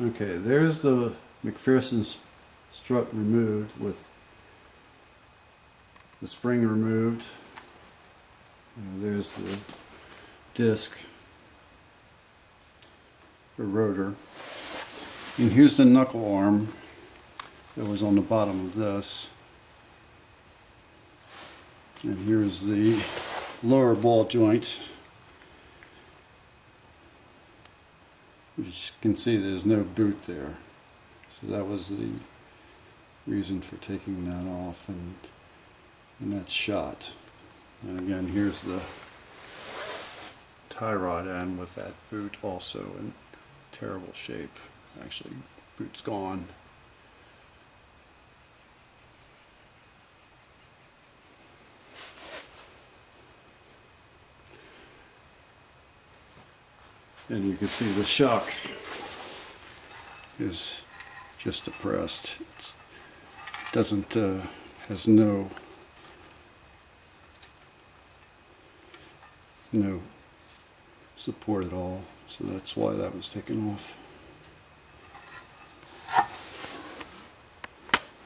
Okay, there's the McPherson strut removed with the spring removed. And there's the disc, the rotor. And here's the knuckle arm that was on the bottom of this. And here's the lower ball joint. You can see there's no boot there. So that was the reason for taking that off and, and that's shot. And again, here's the tie rod end with that boot also in terrible shape. Actually, boot's gone. And you can see the shock is just depressed. It doesn't, uh, has no, no support at all. So that's why that was taken off.